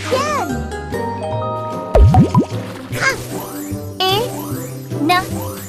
again. Ka. Eh? Na.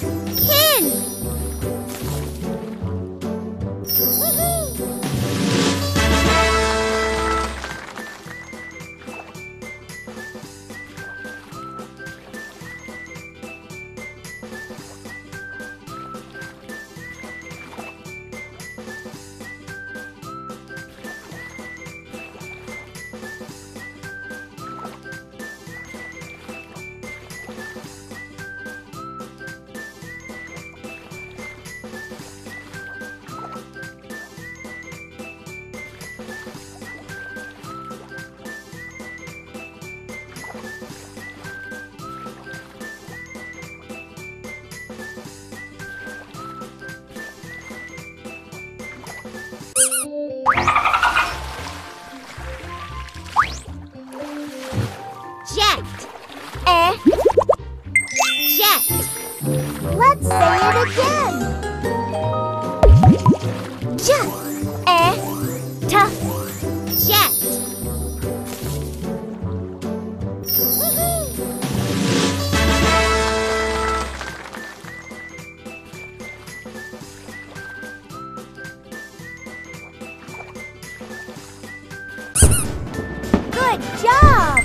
Jet. Eh? Jet. Let's say it again. Jet. Eh? Ta. Jet. Good job!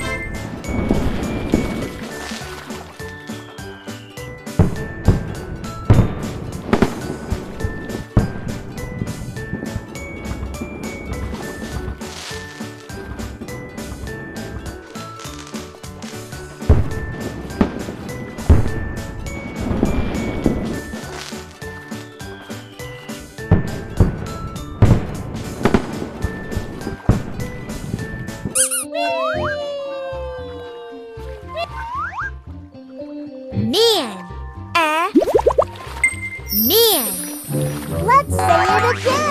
Man. Let's say it again.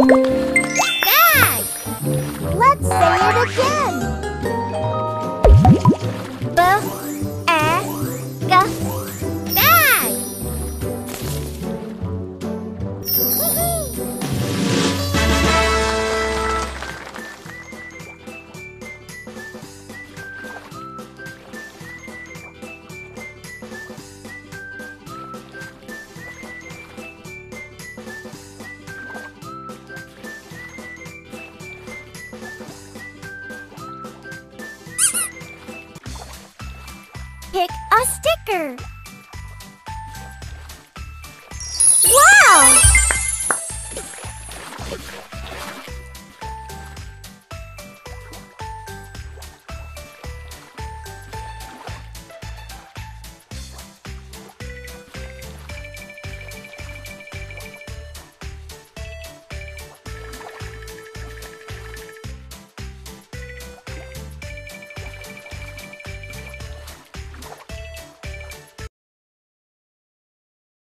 Eh. Bag. Pick a sticker.